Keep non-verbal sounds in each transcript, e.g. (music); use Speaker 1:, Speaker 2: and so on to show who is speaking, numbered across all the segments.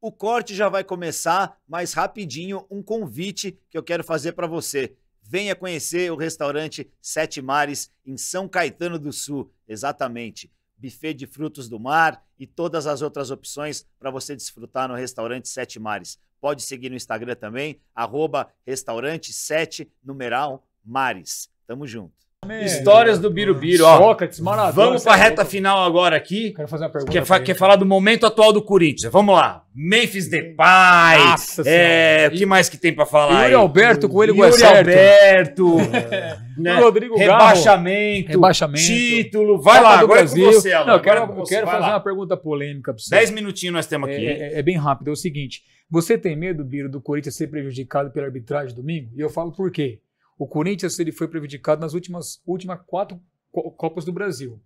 Speaker 1: O corte já vai começar, mas rapidinho um convite que eu quero fazer para você. Venha conhecer o restaurante Sete Mares em São Caetano do Sul, exatamente. Buffet de frutos do mar e todas as outras opções para você desfrutar no restaurante Sete Mares. Pode seguir no Instagram também, arroba restaurante 7 numeral Mares. Tamo junto. Histórias do Birubiru, ó.
Speaker 2: Sócrates, Maradona.
Speaker 1: Vamos pra
Speaker 2: você é
Speaker 1: reta
Speaker 2: louco.
Speaker 1: final agora aqui.
Speaker 2: Quero fazer uma pergunta.
Speaker 1: Quer, fa- quer falar do momento atual do Corinthians? Vamos lá. Memphis Depay.
Speaker 2: Nossa
Speaker 1: é,
Speaker 2: Senhora.
Speaker 1: o que mais que tem pra falar
Speaker 2: Yuri? Alberto, Coelho
Speaker 1: Yuri
Speaker 2: Guacerto.
Speaker 1: Alberto. (laughs) né?
Speaker 2: Rodrigo Garro.
Speaker 1: Rebaixamento.
Speaker 2: Rebaixamento.
Speaker 1: Título. Vai
Speaker 2: Copa
Speaker 1: lá, agora
Speaker 2: Brasil.
Speaker 1: é com você, Alan.
Speaker 2: Não, eu quero,
Speaker 1: é
Speaker 2: eu quero fazer
Speaker 1: lá.
Speaker 2: uma pergunta polêmica pra você.
Speaker 1: Dez minutinhos nós temos
Speaker 2: É,
Speaker 1: aqui.
Speaker 2: é- é bem rápido. É o seguinte: você tem medo, Biro, do Corinthians ser prejudicado pela arbitragem domingo? E eu falo por quê. O Corinthians ele foi prejudicado nas últimas, últimas quatro co- Copas do Brasil.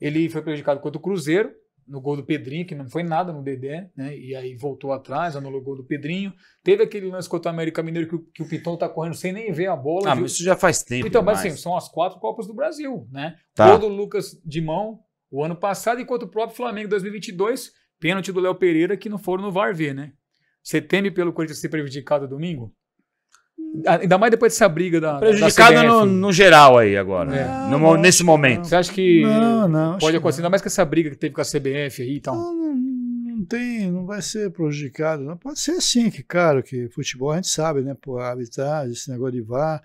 Speaker 2: Ele foi prejudicado contra o Cruzeiro, no gol do Pedrinho, que não foi nada no Dedé, né? E aí voltou atrás, anulou o gol do Pedrinho. Teve aquele lance contra o América Mineiro que, o- que o Piton tá correndo sem nem ver a bola.
Speaker 1: Ah,
Speaker 2: viu?
Speaker 1: mas isso já faz tempo.
Speaker 2: Então, mas assim, são as quatro Copas do Brasil, né?
Speaker 1: Tá.
Speaker 2: Gol do Lucas de mão o ano passado, enquanto o próprio Flamengo em 2022, pênalti do Léo Pereira que não foram no VAR ver, né? Você teme pelo Corinthians ser prejudicado domingo? Ainda mais depois dessa briga da.
Speaker 1: Prejudicado
Speaker 2: da CBF.
Speaker 1: no, no geral aí agora.
Speaker 2: É.
Speaker 1: No mo- nesse momento.
Speaker 2: Você acha que
Speaker 3: Não, não,
Speaker 2: pode acontecer, ainda mais com essa briga que teve com a CBF aí e tal?
Speaker 3: Não, não, não tem, não vai ser prejudicado. Não pode ser sim, que claro que futebol a gente sabe, né? Por arbitragem, esse negócio de VAR,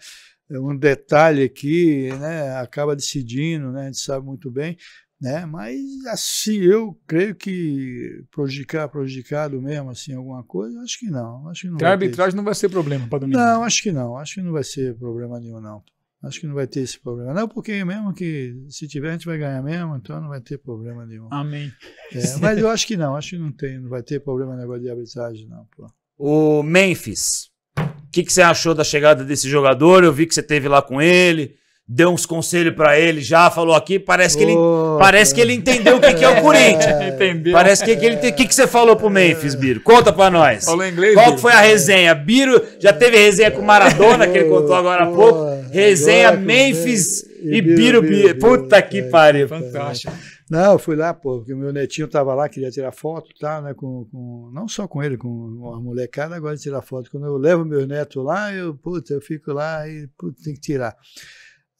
Speaker 3: é um detalhe aqui, né? Acaba decidindo, né? A gente sabe muito bem, né? Mas assim, eu creio que prejudicar, prejudicado mesmo, assim, alguma coisa, acho que não. Acho que não ter
Speaker 2: arbitragem não vai ser problema para domingo.
Speaker 3: Não, acho que não. Acho que não vai ser problema nenhum, não. Acho que não vai ter esse problema. Não, porque mesmo que se tiver, a gente vai ganhar mesmo, então não vai ter problema nenhum.
Speaker 2: Amém.
Speaker 3: É, mas eu acho que não, acho que não tem, não vai ter problema negócio de arbitragem, não. Pô.
Speaker 1: O Memphis. O que, que você achou da chegada desse jogador? Eu vi que você teve lá com ele, deu uns conselhos pra ele já, falou aqui. Parece que ele, parece que ele entendeu o que, que é o (laughs) Corinthians. (laughs)
Speaker 2: Entendeu?
Speaker 1: Parece que, que ele tem. O que, que você falou pro Memphis, Biro? Conta pra nós.
Speaker 2: Falou inglês?
Speaker 1: Qual foi a resenha? Biro já teve resenha com o Maradona, que ele contou agora há pouco. Resenha Memphis
Speaker 3: Biro,
Speaker 1: e
Speaker 3: Biro,
Speaker 1: Biro
Speaker 3: Biro,
Speaker 1: Puta que
Speaker 3: é.
Speaker 1: pariu.
Speaker 2: Fantástico.
Speaker 3: Não, eu fui lá, pô, porque o meu netinho tava lá, queria tirar foto, tá, né, com, com, não só com ele, com a molecada, agora de tirar foto. Quando eu levo meus netos lá, eu, puta, eu fico lá e, puta, tem que tirar.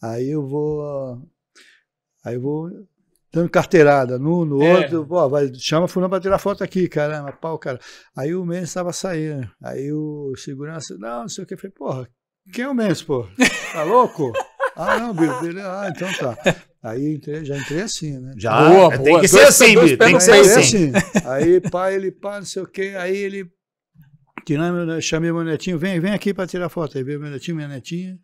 Speaker 3: Aí eu vou, aí eu vou dando carteirada no, no
Speaker 2: É.
Speaker 3: outro, pô, vai, chama fulano pra tirar foto aqui, caramba, pau, cara. Aí o Mendes estava saindo, aí o segurança, não, não sei o que, eu falei, porra, quem é o Mendes, pô? Tá louco? Ah, não, Biro, beleza, ah, então tá. Aí entrei- já entrei assim, né?
Speaker 1: Já.
Speaker 2: Boa,
Speaker 1: tem
Speaker 2: boa.
Speaker 1: que ser
Speaker 2: Dois-
Speaker 1: assim,
Speaker 2: dois
Speaker 1: Tem que ser assim.
Speaker 3: assim. Aí, pá, ele, pá, não sei o quê. Aí ele, tirando, meu- chamei meu netinho, vem, vem aqui para tirar foto. Aí veio meu netinho, minha netinha.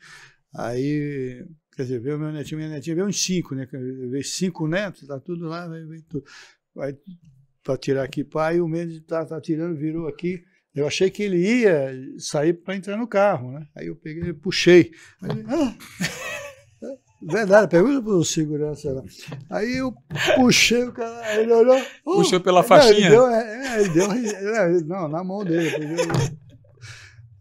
Speaker 3: Aí, quer dizer, veio meu netinho, minha netinha, veio uns cinco, né? Veio cinco netos, tá tudo lá, veio, tudo. Aí, para tirar aqui, pá, aí o Mendes tá, tá tirando, virou aqui. Eu achei que ele ia sair para entrar no carro, né? Aí eu peguei, puxei. Aí ele, ah, (laughs) Verdade, pergunta pro segurança lá. Aí eu puxei o cara, ele olhou. oh,
Speaker 2: Puxou pela
Speaker 3: não,
Speaker 2: faixinha?
Speaker 3: Ele deu, é, ele deu, é, não, na mão dele.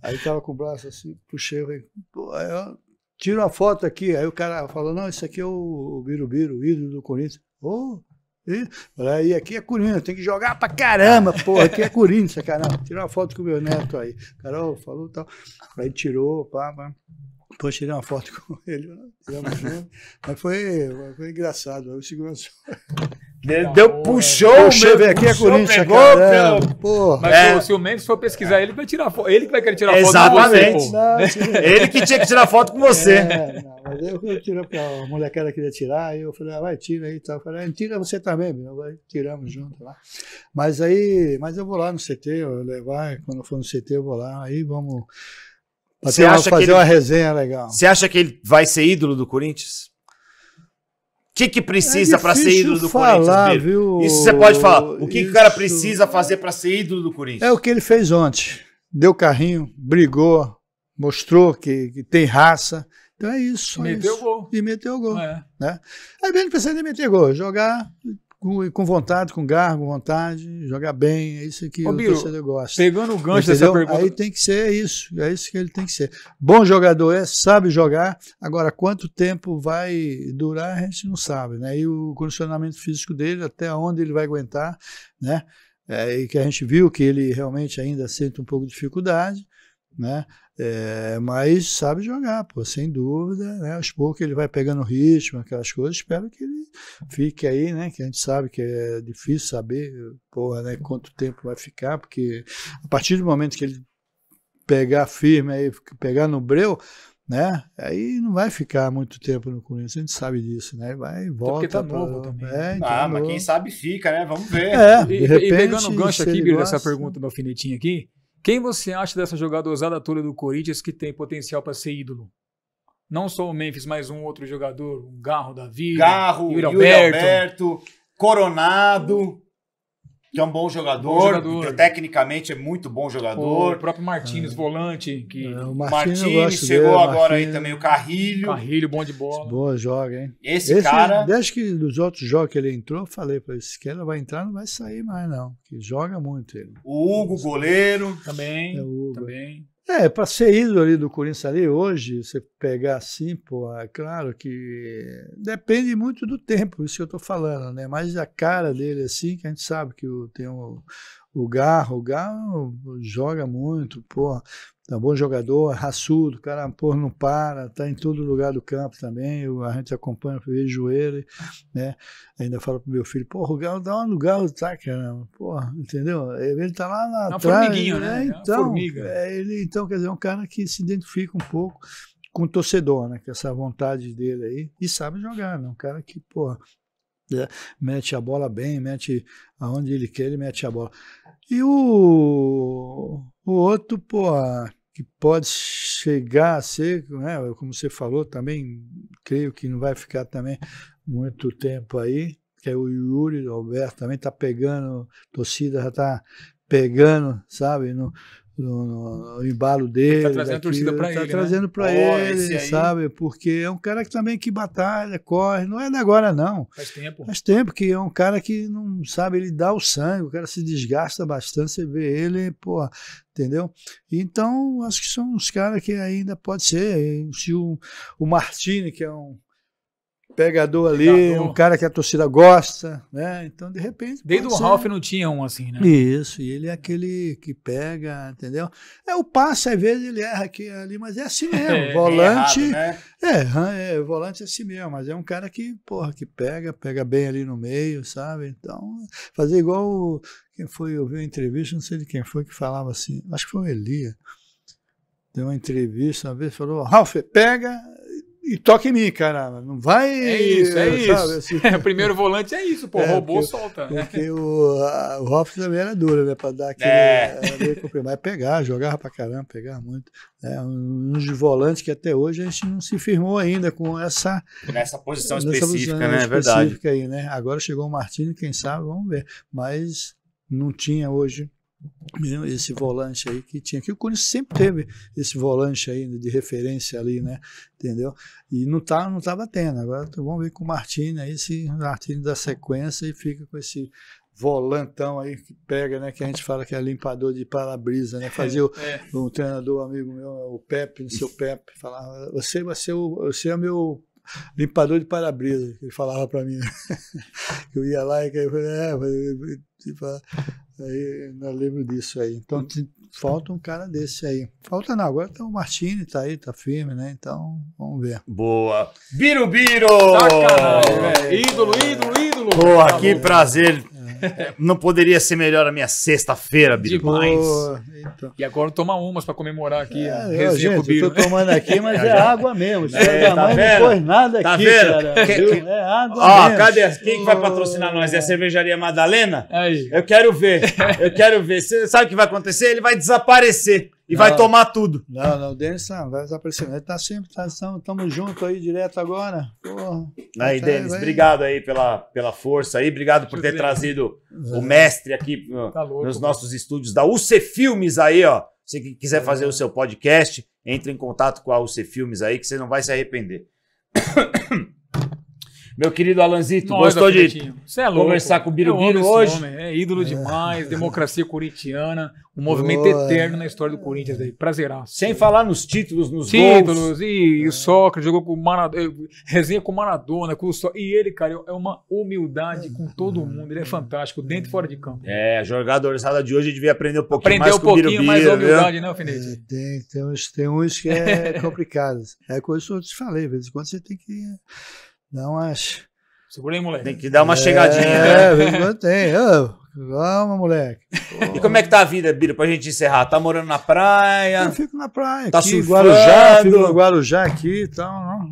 Speaker 3: Aí tava com o braço assim, puxei, eu falei, pô, aí eu tiro uma foto aqui. Aí o cara falou: não, isso aqui é o, Birubiru, o ídolo do Corinthians. Ô, e, aí aqui é Corinthians, tem que jogar pra caramba, pô, aqui é Corinthians, caramba. Tirou uma foto com o meu neto aí. Carol falou tal. Aí tirou, pá, pá. Depois tirei uma foto (laughs) com ele. Mas foi, foi engraçado. Aí o segurança.
Speaker 1: Deu, deu- puxou, meu,
Speaker 3: vem aqui é
Speaker 1: puxou,
Speaker 3: Corinthians,
Speaker 1: pegou
Speaker 3: caramba.
Speaker 1: pelo-
Speaker 3: Pô,
Speaker 2: Mas
Speaker 1: É.
Speaker 2: se o Mendes for pesquisar ele, vai tirar foto. Ele que vai querer tirar foto
Speaker 1: Exatamente.
Speaker 2: com você, pô.
Speaker 3: não, tirei.
Speaker 1: Ele que tinha que tirar foto com você.
Speaker 3: É, não, mas eu, eu tirei porque a molecada queria tirar, aí eu falei, ah, vai, tira aí e tal. Eu falei, ah, tira você também, meu. Vai, tiramos junto lá. Mas aí, mas eu vou lá no CT, eu levar, quando eu for no CT, eu vou lá, aí vamos
Speaker 1: Você
Speaker 3: fazer,
Speaker 1: acha que
Speaker 3: fazer
Speaker 1: ele-
Speaker 3: uma resenha legal.
Speaker 1: Você acha que ele vai ser ídolo do Corinthians? O que, que precisa
Speaker 3: É
Speaker 1: pra ser ídolo do
Speaker 3: falar,
Speaker 1: Corinthians,
Speaker 3: viu?
Speaker 1: Isso você pode falar. O que, que o cara precisa fazer pra ser ídolo do Corinthians?
Speaker 3: É o que ele fez ontem. Deu carrinho, brigou, mostrou que, que tem raça. Então é isso. só
Speaker 2: Meteu o
Speaker 3: isso.
Speaker 2: gol.
Speaker 3: E meteu o gol.
Speaker 2: É.
Speaker 3: Aí bem, não precisa nem meter gol. Jogar com, com vontade, com garra, com vontade, jogar bem. É isso que
Speaker 2: Ô,
Speaker 3: o
Speaker 2: Biro,
Speaker 3: torcedor gosta.
Speaker 2: Pegando o gancho dessa
Speaker 3: Entendeu?
Speaker 2: pergunta.
Speaker 3: Aí tem que ser isso. É isso que ele tem que ser. Bom jogador é, sabe jogar. Agora, quanto tempo vai durar, a gente não sabe. Né? E o condicionamento físico dele, até onde ele vai aguentar. Né? é, e que a gente viu que ele realmente ainda sente um pouco de dificuldade, né? É, mas sabe jogar, pô, sem dúvida, né? Aos poucos ele vai pegando ritmo, aquelas coisas. Espero que ele fique aí, né? Que a gente sabe que é difícil saber, porra, né? Quanto tempo vai ficar, porque a partir do momento que ele pegar firme aí, pegar no breu, né? Aí não vai ficar muito tempo no Corinthians, a gente sabe disso, né? Vai e volta.
Speaker 2: Porque tá novo também.
Speaker 3: É, então
Speaker 1: Ah, mas
Speaker 3: novo.
Speaker 1: quem sabe fica, né? Vamos ver.
Speaker 3: É, de
Speaker 2: E, e
Speaker 3: repente,
Speaker 2: pegando o gancho
Speaker 3: se
Speaker 2: aqui,
Speaker 3: gosta-
Speaker 2: pergunta do alfinetinho aqui, quem você acha dessa jogada ousada toda do Corinthians que tem potencial para ser ídolo? Não só o Memphis, mas um outro jogador, um Garro da vida,
Speaker 1: Garro,
Speaker 2: Yuri
Speaker 1: Yuri
Speaker 2: Alberto.
Speaker 1: Alberto, Coronado, que é um bom jogador,
Speaker 2: Bom jogador.
Speaker 1: que tecnicamente é muito bom
Speaker 2: o
Speaker 1: jogador.
Speaker 2: próprio Martins, volante, que
Speaker 3: É, o
Speaker 1: O
Speaker 3: Martins,
Speaker 1: chegou
Speaker 3: dele,
Speaker 1: agora aí
Speaker 3: Martins.
Speaker 1: também, o Carrilho.
Speaker 2: Carrilho, bom de bola.
Speaker 3: Boa joga, hein?
Speaker 1: Esse,
Speaker 3: Esse,
Speaker 1: cara,
Speaker 3: Desde que dos outros jogos que ele entrou, eu falei para ele, se ela vai entrar, não vai sair mais, não. Que joga muito ele.
Speaker 1: o Hugo, goleiro.
Speaker 2: Também,
Speaker 3: É o Hugo.
Speaker 2: também.
Speaker 3: É, para ser ídolo ali do Corinthians ali hoje, você pegar assim, pô, é claro que depende muito do tempo, isso que eu tô falando, né? Mas a cara dele assim, que a gente sabe que tem o, o Garro, o Garro joga muito, pô, é um bom jogador, raçudo, o cara, pô, não para, tá em todo lugar do campo também, eu- a gente acompanha, vejo ele, né? Ainda falo pro meu filho, pô, o Galo, dá o Galo tá, caramba, pô, entendeu? Ele tá lá na
Speaker 2: uma
Speaker 3: atrás,
Speaker 2: formiguinha, né? É uma
Speaker 3: Então,
Speaker 2: formiga.
Speaker 3: é, ele, então, quer dizer, é um cara que se identifica um pouco com o torcedor, né? Com essa vontade dele aí. E sabe jogar, né? Um cara que, pô, é, mete a bola bem, mete aonde ele quer, ele mete a bola. E o, o outro, pô, que pode chegar a ser, né? Como você falou, também creio que não vai ficar também muito tempo aí, que é o Yuri Alberto, também tá pegando, torcida já tá pegando, sabe, no, no, no- no embalo dele.
Speaker 2: Tá trazendo torcida pra
Speaker 3: tá
Speaker 2: ele, né?
Speaker 3: trazendo
Speaker 1: Ó, esse
Speaker 3: ele, sabe, porque é um cara que também que batalha, corre, não é de agora não.
Speaker 2: Faz tempo.
Speaker 3: Faz tempo que é um cara que não sabe, ele dá o sangue, o cara se desgasta bastante, você vê ele, pô, entendeu? Então, acho que são uns caras que ainda pode ser. Se o, o Martini, que é um pegador ali,
Speaker 2: Pegador.
Speaker 3: um cara que a torcida gosta, né? Então, de repente.
Speaker 2: Desde o
Speaker 3: ser.
Speaker 2: Ralph não tinha um assim, né?
Speaker 3: Isso, e ele é aquele que pega, entendeu? É o passe, às vezes ele erra aqui ali, mas é assim mesmo. (laughs)
Speaker 2: É,
Speaker 3: volante.
Speaker 1: Bem errado, né?
Speaker 3: É, é, volante é assim mesmo, mas é um cara que, porra, que pega, pega bem ali no meio, sabe? Então, fazer igual o- quem foi, eu vi uma entrevista, não sei de quem foi, que falava assim, acho que foi o Elia. Deu uma entrevista uma vez, falou, Ralf, pega e toca em mim, caramba. Não vai.
Speaker 2: É isso, é
Speaker 3: sabe,
Speaker 2: isso.
Speaker 3: assim, (laughs)
Speaker 2: o primeiro volante é isso, pô.
Speaker 3: É,
Speaker 2: roubou,
Speaker 3: porque-
Speaker 2: solta. né?
Speaker 3: porque o, a- o Ralf também era duro, né? Pra dar aquele.
Speaker 1: É.
Speaker 3: Mas pegar, jogava pra caramba, pegava muito. É, um de volante que até hoje a gente não se firmou ainda com essa
Speaker 1: Nessa posição
Speaker 3: nessa
Speaker 1: específica,
Speaker 3: posição
Speaker 1: né? É verdade.
Speaker 3: específica aí, né? Agora chegou o Martini, quem sabe, vamos ver. Mas não tinha hoje esse volante aí que tinha. Que o Corinthians sempre teve esse volante aí de referência ali, né? Entendeu? E não tá, não estava tendo. Agora vamos ver com o Martini aí, se o Martini dá sequência e fica com esse volantão aí que pega, né? Que a gente fala que é limpador de para-brisa, né? Fazia o,
Speaker 2: É.
Speaker 3: um treinador amigo meu, o Pepe, o seu Pepe, falava, você vai ser o, você é meu (laughs) limpador de para-brisa, que ele falava para mim. (laughs) que eu ia lá e eu falei, é, mas- tipo, aí eu lembro disso aí. Então falta um cara desse aí. Falta não, agora tá o Martini, tá aí, tá firme, né? Então, vamos ver.
Speaker 1: Boa. Birubiru!
Speaker 2: Sacanagem, velho. Ídolo, ídolo, ídolo. Tá
Speaker 1: que
Speaker 2: bom.
Speaker 1: prazer. (laughs) Não poderia ser melhor a minha sexta-feira, Biru.
Speaker 2: Demais.
Speaker 3: Então.
Speaker 2: E agora toma umas pra comemorar aqui
Speaker 3: É,
Speaker 2: o
Speaker 3: gente,
Speaker 2: Biro.
Speaker 3: eu tô tomando aqui, mas (laughs) é água mesmo. Isso
Speaker 1: É, tá
Speaker 3: mãe
Speaker 1: vendo?
Speaker 3: não pôs nada
Speaker 1: Tá
Speaker 3: aqui,
Speaker 1: vendo?
Speaker 3: cara.
Speaker 1: Que- que-
Speaker 3: É água
Speaker 1: Ó,
Speaker 3: mesmo.
Speaker 1: cadê? Quem que vai patrocinar nós? É a Cervejaria Madalena?
Speaker 2: Aí.
Speaker 1: Eu quero ver. (laughs) Eu quero ver. Você sabe o que vai acontecer? Ele vai desaparecer e vai tomar tudo.
Speaker 3: Não, não, o Denis vai desaparecer. Ele tá sempre, tá, tamo, tamo junto aí direto agora. Porra.
Speaker 1: Aí, Denis,
Speaker 3: vai.
Speaker 1: obrigado aí pela, pela força aí. Obrigado por ter trazido o mestre aqui uh,
Speaker 2: Tá louco.
Speaker 1: nos nossos estúdios da UC Filmes aí, ó. Você que quiser fazer o seu podcast, entre em contato com a UC Filmes aí, que você não vai se arrepender. (coughs) Meu querido Alanzito,
Speaker 2: Nós,
Speaker 1: gostou de
Speaker 2: é louco.
Speaker 1: conversar com o Birubiru hoje?
Speaker 2: É ídolo demais, democracia corintiana, um movimento
Speaker 3: Boa.
Speaker 2: eterno na história do Corinthians aí. Prazeraço.
Speaker 1: Sem falar nos títulos, nos gols.
Speaker 2: Títulos, e, o Sócrates jogou com o Maradona, resenha com o Maradona, com o Só- E ele, cara, é uma humildade com todo mundo. Ele é fantástico, dentro e fora de campo.
Speaker 1: É, a jogadora de hoje devia aprender um pouquinho
Speaker 2: Aprendeu
Speaker 1: mais
Speaker 2: um
Speaker 1: com o
Speaker 2: pouquinho
Speaker 1: Birubiru,
Speaker 2: mais a
Speaker 1: viu?
Speaker 2: humildade, né,
Speaker 3: É,
Speaker 2: Alfinete?
Speaker 3: tem, tem, uns, tem uns que é (laughs) complicado. É coisa que eu te falei, de vez em quando você tem que dar umas.
Speaker 2: Segura aí, moleque.
Speaker 1: Tem que dar uma chegadinha, né?
Speaker 3: É, tem. Calma, moleque.
Speaker 1: E como é que tá a vida, Biro, pra gente encerrar? Tá morando na praia?
Speaker 3: Eu fico na praia,
Speaker 1: Tá
Speaker 3: aqui,
Speaker 1: surfando.
Speaker 3: Guarujá, fico no Guarujá aqui e tal. Não.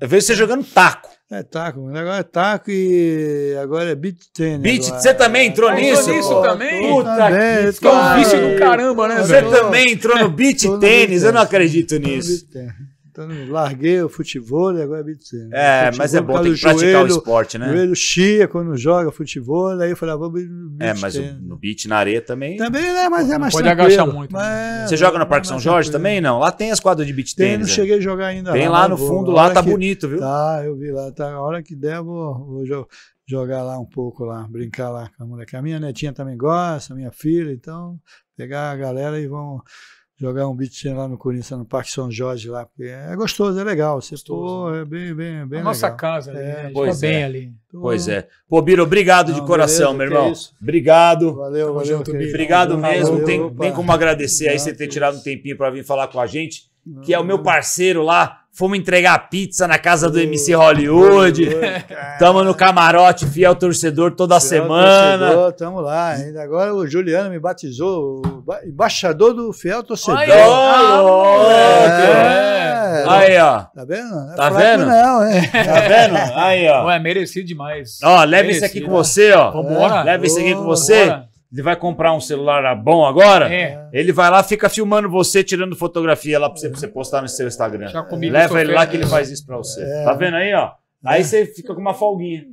Speaker 1: Eu vejo você jogando taco.
Speaker 3: É taco, o negócio é taco e agora é beat tênis.
Speaker 1: Beat,
Speaker 3: agora.
Speaker 1: você também entrou
Speaker 2: Ah,
Speaker 1: nisso?
Speaker 2: entrou nisso
Speaker 1: pô?
Speaker 2: também?
Speaker 1: Puta
Speaker 3: Também,
Speaker 1: que
Speaker 3: esse
Speaker 2: Que é um
Speaker 1: pariu.
Speaker 2: vício do caramba, né,
Speaker 1: Você
Speaker 2: velho?
Speaker 1: também entrou no beat
Speaker 3: Tô no
Speaker 1: tênis,
Speaker 3: beat
Speaker 1: eu não
Speaker 3: tênis.
Speaker 1: acredito nisso.
Speaker 3: Beat tênis. Então, larguei o futebol e agora é beat tênis.
Speaker 1: É,
Speaker 3: Futebol
Speaker 1: mas é bom,
Speaker 3: do
Speaker 1: que praticar o esporte, né?
Speaker 3: joelho chia quando joga futebol, aí eu falei, ah, vou beat
Speaker 1: É, mas o-
Speaker 3: tênis.
Speaker 1: no beat na areia também.
Speaker 3: Também, né, mas é mais
Speaker 2: pode
Speaker 3: tranquilo.
Speaker 2: agachar muito,
Speaker 3: Mas
Speaker 2: né?
Speaker 3: é,
Speaker 1: Você joga no
Speaker 3: é
Speaker 1: Parque São Jorge
Speaker 3: tranquilo.
Speaker 1: também? Não. Lá tem as quadras de beat
Speaker 3: Tem, não
Speaker 1: tênis. é.
Speaker 3: cheguei a jogar ainda.
Speaker 1: Tem
Speaker 3: mas
Speaker 1: lá no
Speaker 3: vou.
Speaker 1: fundo, lá tá
Speaker 3: que-
Speaker 1: bonito, viu?
Speaker 3: Tá, eu vi lá. Tá, a hora que der, eu vou, vou jo- jogar lá um pouco lá, brincar lá com a moleque. A minha netinha também gosta, a minha filha, então pegar a galera e vão jogar um beat tênis lá no Corinthians, no Parque São Jorge lá, porque é gostoso, é legal. Você, pô, é bem, bem, bem
Speaker 2: A nossa
Speaker 3: legal.
Speaker 2: casa ali,
Speaker 3: É,
Speaker 2: né?
Speaker 1: Pois
Speaker 2: tá bem
Speaker 1: é.
Speaker 2: ali.
Speaker 1: Pois é. Pô, Biro, obrigado de
Speaker 3: Não,
Speaker 1: coração,
Speaker 3: beleza,
Speaker 1: meu irmão.
Speaker 3: isso.
Speaker 1: Obrigado.
Speaker 3: Valeu,
Speaker 2: Tamo
Speaker 3: valeu.
Speaker 2: junto. Biro.
Speaker 1: Obrigado
Speaker 3: Valeu,
Speaker 1: mesmo. Tem,
Speaker 3: opa.
Speaker 1: tem como agradecer aí você ter tirado um tempinho pra vir falar com a gente. Que é o meu parceiro lá. Fomos entregar pizza na casa do MC Hollywood. (laughs) Tamo no camarote, fiel torcedor toda semana.
Speaker 3: Torcedor, tamo lá. Ainda agora o Juliano me batizou, o ba- embaixador do fiel torcedor.
Speaker 2: Aí,
Speaker 1: louco!
Speaker 3: É.
Speaker 1: Aí, ó.
Speaker 3: Tá vendo? Não é
Speaker 1: Tá vendo?
Speaker 3: Não, é. (laughs)
Speaker 1: Tá vendo? Aí, ó.
Speaker 2: Ué, merecido demais.
Speaker 1: Ó, leva esse aqui com você, ó.
Speaker 2: Vambora.
Speaker 1: Leva esse aqui com você.
Speaker 2: Bora.
Speaker 1: Ele vai comprar um celular bom agora.
Speaker 2: É.
Speaker 1: Ele vai lá, fica filmando você, tirando fotografia lá pra você, pra você postar no seu Instagram.
Speaker 2: Já comigo,
Speaker 1: Leva ele lá que ele faz isso pra você.
Speaker 3: É.
Speaker 1: Tá vendo aí, ó? Aí você fica com uma folguinha.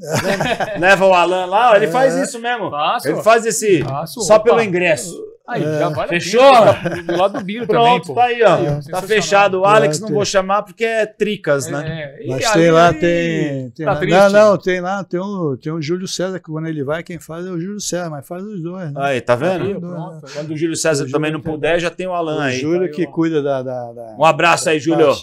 Speaker 1: Leva o Alan lá, ó, ele faz isso mesmo.
Speaker 2: Faço.
Speaker 1: Ele faz esse
Speaker 2: Faço,
Speaker 1: só
Speaker 2: opa.
Speaker 1: pelo ingresso.
Speaker 2: Aí, já vale
Speaker 1: Fechou?
Speaker 2: pena. Tá Do lado do Biro também,
Speaker 1: Pronto,
Speaker 2: pô.
Speaker 1: tá aí, ó.
Speaker 2: Aí, ó,
Speaker 1: Tá fechado. O Alex não vou chamar porque é tricas, né?
Speaker 2: É,
Speaker 3: Mas
Speaker 2: ali-
Speaker 3: tem lá, tem. tem
Speaker 2: tá
Speaker 3: lá-
Speaker 2: triste?
Speaker 3: não, não, tem lá, tem o, tem o Júlio César, que quando ele vai, quem faz é o Júlio César, mas faz os dois. Né?
Speaker 1: Aí, tá vendo?
Speaker 2: Aí, pronto.
Speaker 1: Quando o Júlio César
Speaker 3: O
Speaker 1: também
Speaker 3: Júlio
Speaker 1: não puder, já tem o Alan
Speaker 3: o
Speaker 1: aí.
Speaker 3: Júlio
Speaker 2: Aí,
Speaker 3: que cuida da. da, da
Speaker 1: Um abraço aí, Júlio.